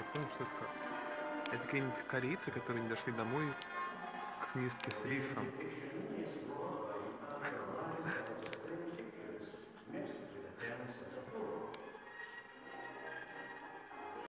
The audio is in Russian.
Я понял, что это каска. Это какие-нибудь корейцы, которые не дошли домой к миске с рисом.